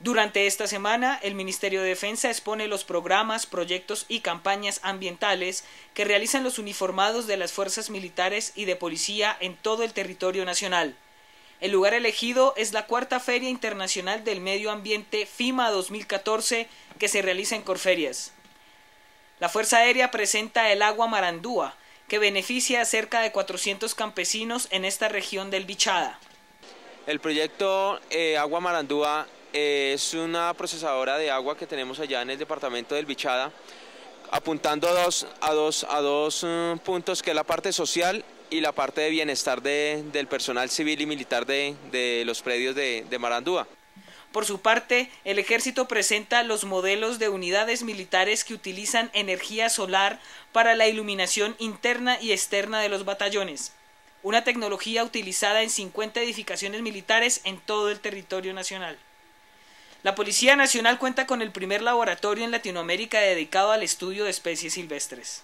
Durante esta semana, el Ministerio de Defensa expone los programas, proyectos y campañas ambientales que realizan los uniformados de las fuerzas militares y de policía en todo el territorio nacional. El lugar elegido es la cuarta Feria Internacional del Medio Ambiente FIMA 2014 que se realiza en Corferias. La Fuerza Aérea presenta el agua Marandúa, que beneficia a cerca de 400 campesinos en esta región del Bichada. El proyecto eh, Agua Marandúa es una procesadora de agua que tenemos allá en el departamento del Bichada, apuntando a dos, a dos, a dos uh, puntos, que es la parte social y la parte de bienestar de, del personal civil y militar de, de los predios de, de Marandúa. Por su parte, el ejército presenta los modelos de unidades militares que utilizan energía solar para la iluminación interna y externa de los batallones, una tecnología utilizada en 50 edificaciones militares en todo el territorio nacional. La Policía Nacional cuenta con el primer laboratorio en Latinoamérica dedicado al estudio de especies silvestres.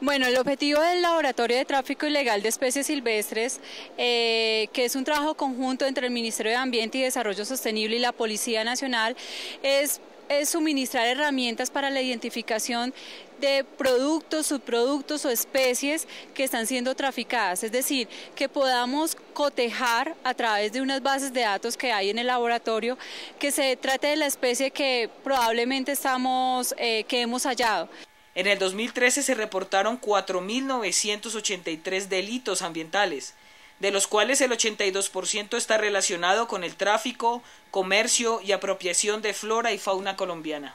Bueno, el objetivo del Laboratorio de Tráfico Ilegal de Especies Silvestres, eh, que es un trabajo conjunto entre el Ministerio de Ambiente y Desarrollo Sostenible y la Policía Nacional, es es suministrar herramientas para la identificación de productos, subproductos o especies que están siendo traficadas, es decir, que podamos cotejar a través de unas bases de datos que hay en el laboratorio que se trate de la especie que probablemente estamos, eh, que hemos hallado. En el 2013 se reportaron 4.983 delitos ambientales, de los cuales el 82% está relacionado con el tráfico, comercio y apropiación de flora y fauna colombiana.